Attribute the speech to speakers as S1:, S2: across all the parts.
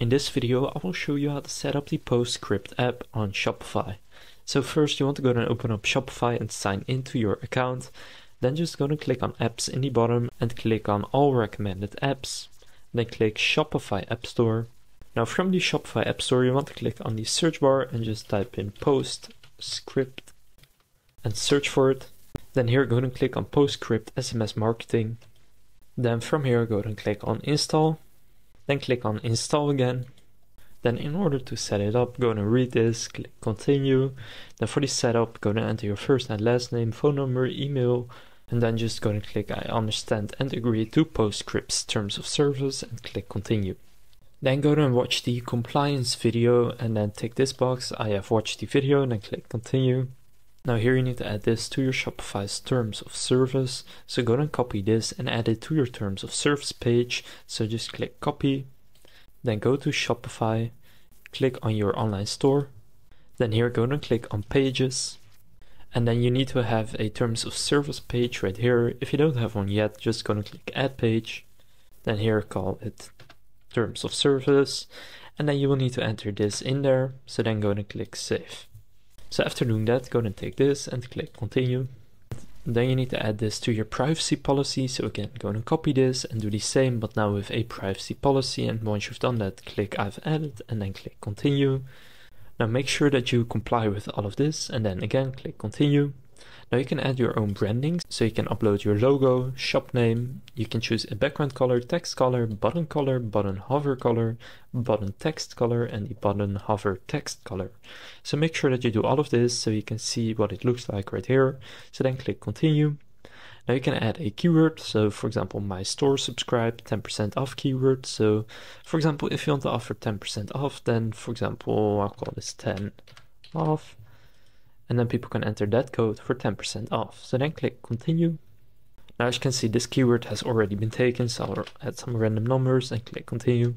S1: In this video I will show you how to set up the PostScript app on Shopify. So first you want to go and open up Shopify and sign into your account. Then just go and click on apps in the bottom and click on all recommended apps. Then click Shopify App Store. Now from the Shopify App Store you want to click on the search bar and just type in PostScript and search for it. Then here go and click on PostScript SMS Marketing. Then from here go and click on install then click on install again. Then in order to set it up, go and read this, click continue. Then for the setup, go and enter your first and last name, phone number, email, and then just go and click I understand and agree to PostScript's terms of service and click continue. Then go and watch the compliance video and then tick this box, I have watched the video and then click continue. Now here you need to add this to your Shopify's terms of service. So go and copy this and add it to your terms of service page. So just click copy, then go to Shopify, click on your online store. Then here go and click on pages. And then you need to have a terms of service page right here. If you don't have one yet, just go and click add page. Then here call it terms of service. And then you will need to enter this in there. So then go and click save. So after doing that, go and take this and click continue. Then you need to add this to your privacy policy. So again, go and copy this and do the same, but now with a privacy policy. And once you've done that, click I've added and then click continue. Now make sure that you comply with all of this and then again, click continue. Now you can add your own branding, so you can upload your logo, shop name, you can choose a background color, text color, button color, button hover color, button text color, and the button hover text color. So make sure that you do all of this so you can see what it looks like right here. So then click continue. Now you can add a keyword, so for example, my store subscribe 10% off keyword. So for example, if you want to offer 10% off, then for example, I'll call this 10 off and then people can enter that code for 10% off. So then click continue. Now as you can see this keyword has already been taken so I'll add some random numbers and click continue.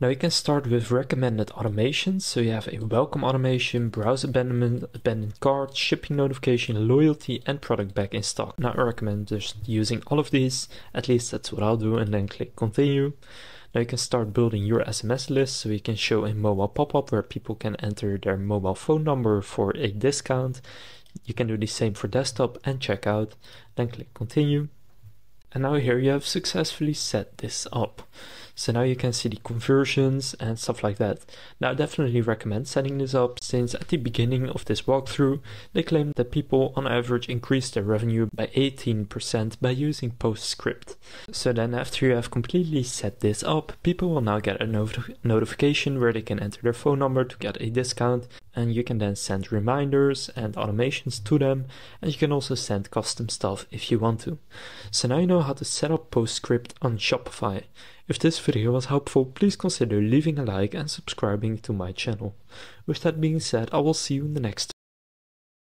S1: Now you can start with recommended automations. So you have a welcome automation, browse abandonment, abandoned cart, shipping notification, loyalty and product back in stock. Now I recommend just using all of these, at least that's what I'll do and then click continue. Now you can start building your SMS list so you can show a mobile pop-up where people can enter their mobile phone number for a discount. You can do the same for desktop and checkout, then click continue. And now here you have successfully set this up. So now you can see the conversions and stuff like that. Now I definitely recommend setting this up since at the beginning of this walkthrough, they claimed that people on average increased their revenue by 18% by using PostScript. So then after you have completely set this up, people will now get a not notification where they can enter their phone number to get a discount and you can then send reminders and automations to them and you can also send custom stuff if you want to. So now you know how to set up PostScript on Shopify. If this video was helpful, please consider leaving a like and subscribing to my channel. With that being said, I will see you in the next